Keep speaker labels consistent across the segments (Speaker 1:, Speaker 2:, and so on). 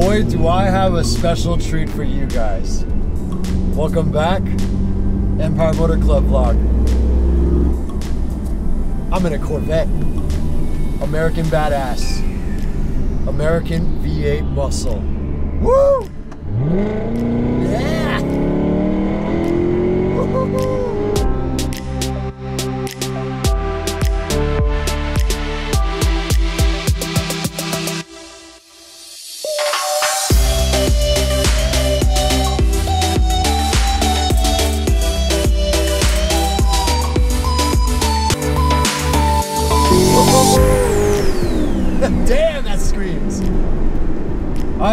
Speaker 1: boy, do I have a special treat for you guys. Welcome back, Empire Motor Club vlog. I'm in a Corvette. American Badass. American V8 Muscle. Woo! Yeah! Woo-hoo-hoo! Damn,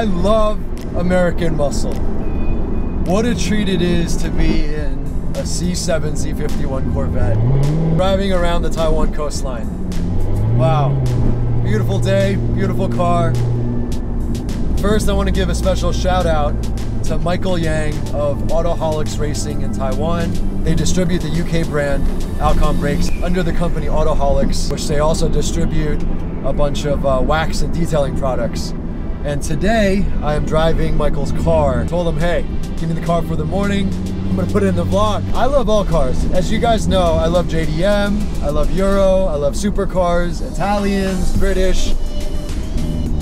Speaker 1: love American muscle. What a treat it is to be in a C7 Z51 Corvette driving around the Taiwan coastline. Wow. Beautiful day, beautiful car. First, I want to give a special shout out to Michael Yang of Autoholics Racing in Taiwan. They distribute the UK brand Alcon Brakes under the company Autoholics, which they also distribute a bunch of uh, wax and detailing products. And today I am driving Michael's car. I told him, hey, give me the car for the morning. I'm gonna put it in the vlog. I love all cars. As you guys know, I love JDM, I love Euro, I love supercars, Italians, British,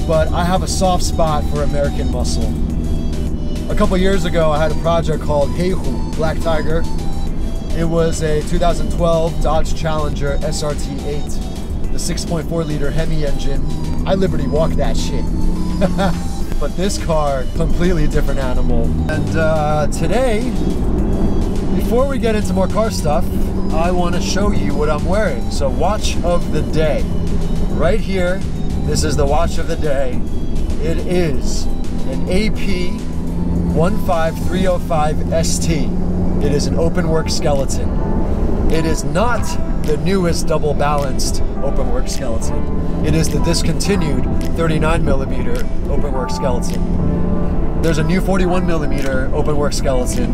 Speaker 1: but I have a soft spot for American muscle. A couple years ago, I had a project called Heihu Black Tiger. It was a 2012 Dodge Challenger SRT8, the 6.4 liter Hemi engine. I Liberty walked that shit. but this car, completely different animal. And uh, today, before we get into more car stuff, I want to show you what I'm wearing. So watch of the day. Right here, this is the watch of the day. It is an AP 15305 ST. It is an open work skeleton. It is not the newest double balanced open work skeleton. It is the discontinued 39 millimeter open work skeleton. There's a new 41 millimeter open work skeleton,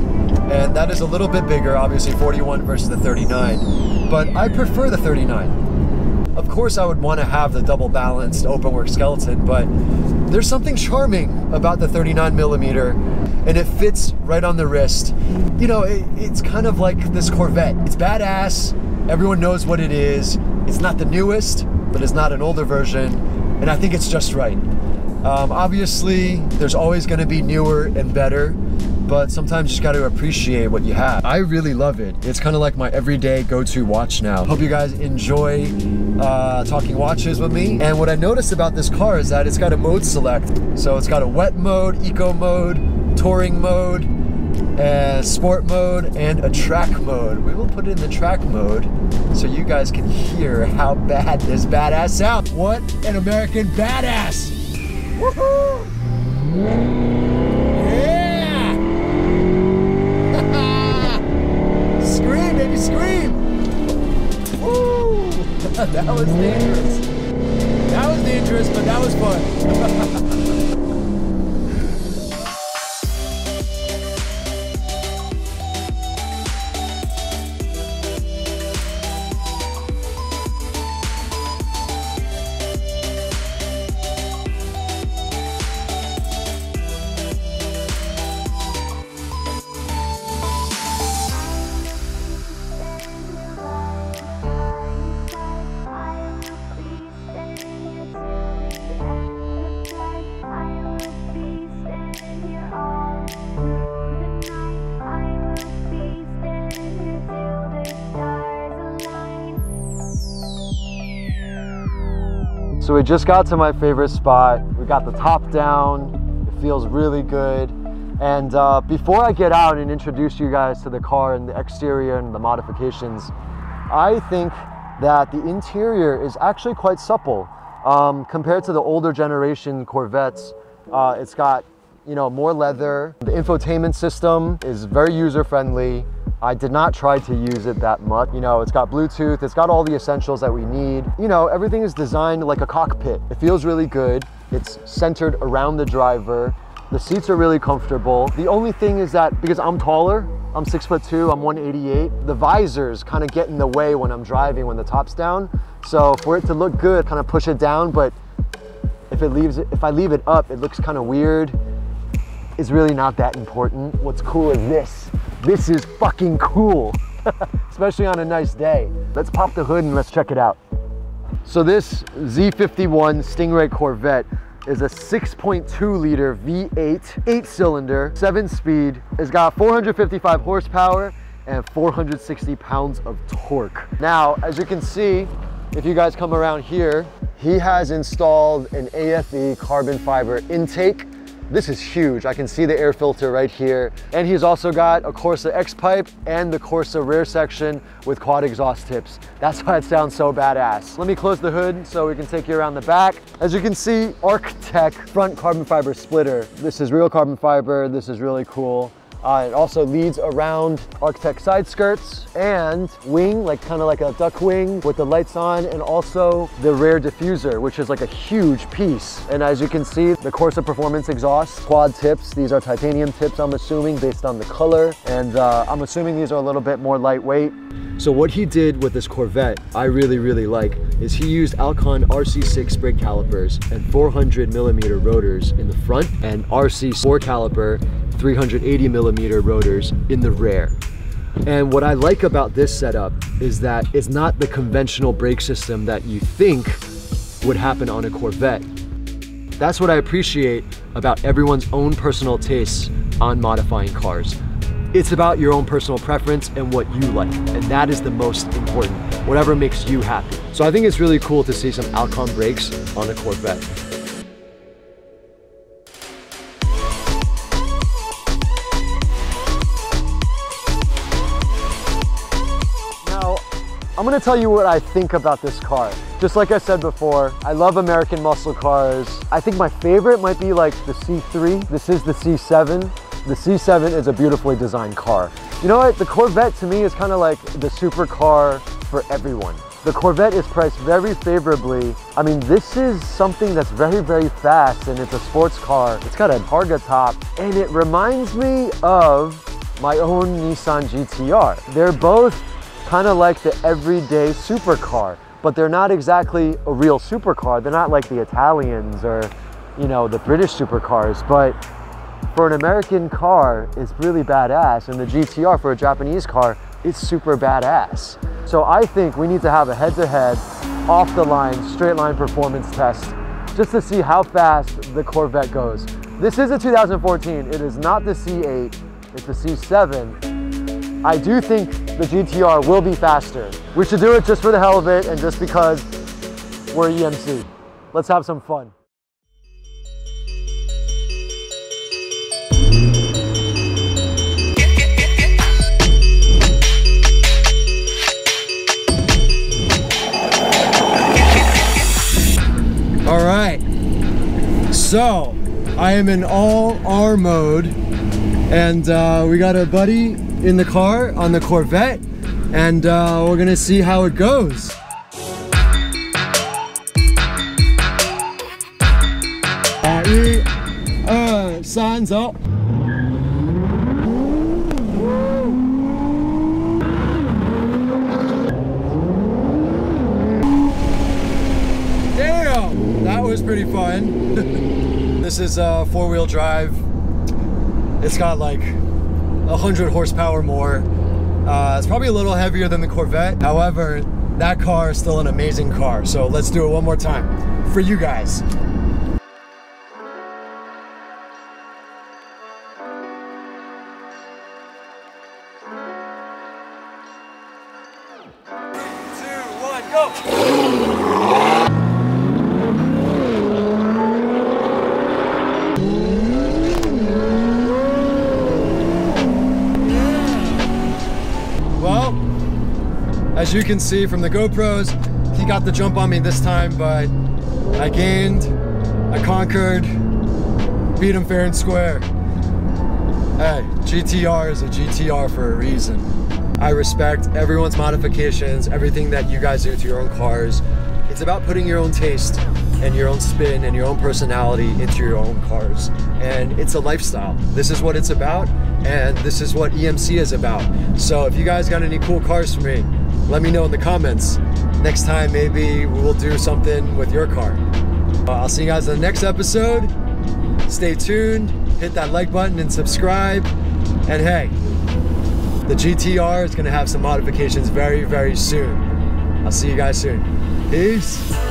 Speaker 1: and that is a little bit bigger, obviously 41 versus the 39, but I prefer the 39. Of course, I would want to have the double balanced open work skeleton, but there's something charming about the 39 millimeter and it fits right on the wrist. You know, it, it's kind of like this Corvette. It's badass. Everyone knows what it is. It's not the newest, but it's not an older version. And I think it's just right. Um, obviously, there's always going to be newer and better, but sometimes you just got to appreciate what you have. I really love it. It's kind of like my everyday go-to watch now. Hope you guys enjoy uh, talking watches with me. And what I noticed about this car is that it's got a mode select. So it's got a wet mode, eco mode, touring mode, and sport mode, and a track mode. We will put it in the track mode so you guys can hear how bad this badass sounds. What an American badass! Woohoo! Yeah! scream, baby, scream! Woo! that was dangerous. So we just got to my favorite spot. We got the top down. It feels really good. And uh, before I get out and introduce you guys to the car and the exterior and the modifications, I think that the interior is actually quite supple. Um, compared to the older generation Corvettes, uh, it's got you know more leather. The infotainment system is very user friendly. I did not try to use it that much. You know, it's got Bluetooth, it's got all the essentials that we need. You know, everything is designed like a cockpit. It feels really good. It's centered around the driver. The seats are really comfortable. The only thing is that because I'm taller, I'm six foot two, I'm 188, the visors kind of get in the way when I'm driving when the top's down. So for it to look good, kind of push it down, but If it leaves, if I leave it up, it looks kind of weird. It's really not that important. What's cool is this. This is fucking cool, especially on a nice day. Let's pop the hood and let's check it out. So this Z51 Stingray Corvette is a 6.2 liter V8, eight cylinder, seven speed. It's got 455 horsepower and 460 pounds of torque. Now, as you can see, if you guys come around here, he has installed an AFE carbon fiber intake this is huge. I can see the air filter right here. And he's also got a Corsa X pipe and the Corsa rear section with quad exhaust tips. That's why it sounds so badass. Let me close the hood so we can take you around the back. As you can see, Arctech front carbon fiber splitter. This is real carbon fiber. This is really cool. Uh, it also leads around Arctech side skirts and wing, like kind of like a duck wing with the lights on and also the rear diffuser, which is like a huge piece. And as you can see, the Corsa Performance exhaust, quad tips. These are titanium tips, I'm assuming, based on the color. And uh, I'm assuming these are a little bit more lightweight. So what he did with this Corvette, I really, really like, is he used Alcon RC6 brake calipers and 400 millimeter rotors in the front and RC4 caliper 380 millimeter rotors in the rear. And what I like about this setup is that it's not the conventional brake system that you think would happen on a Corvette. That's what I appreciate about everyone's own personal tastes on modifying cars. It's about your own personal preference and what you like, and that is the most important, whatever makes you happy. So I think it's really cool to see some Alcon brakes on a Corvette. Now I'm gonna tell you what I think about this car. Just like I said before, I love American muscle cars. I think my favorite might be like the C3. This is the C7. The C7 is a beautifully designed car. You know what? The Corvette to me is kind of like the supercar for everyone. The Corvette is priced very favorably. I mean, this is something that's very, very fast and it's a sports car. It's got a Targa top and it reminds me of my own Nissan GTR. They're both kind of like the everyday supercar, but they're not exactly a real supercar. They're not like the Italians or, you know, the British supercars, but for an American car, it's really badass. And the GTR for a Japanese car, it's super badass. So I think we need to have a head-to-head, off the line, straight line performance test just to see how fast the Corvette goes. This is a 2014. It is not the C8, it's the C7. I do think the GTR will be faster. We should do it just for the hell of it and just because we're EMC. Let's have some fun.
Speaker 2: So I am in all R mode and uh, we got a buddy in the car on the Corvette and uh, we're gonna see how it goes. Uh, signs up. Damn, that was pretty fun. this is a four-wheel drive. It's got like 100 horsepower more. Uh, it's probably a little heavier than the Corvette. However, that car is still an amazing car. So let's do it one more time for you guys. As you can see from the GoPros, he got the jump on me this time, but I gained, I conquered, beat him fair and square. Hey, GTR is a GTR for a reason. I respect everyone's modifications, everything that you guys do to your own cars. It's about putting your own taste and your own spin and your own personality into your own cars. And it's a lifestyle. This is what it's about, and this is what EMC is about. So if you guys got any cool cars for me, let me know in the comments. Next time, maybe we'll do something with your car.
Speaker 1: Uh, I'll see you guys in the next episode. Stay tuned, hit that like button and subscribe. And hey, the GTR is gonna have some modifications very, very soon. I'll see you guys soon. Peace.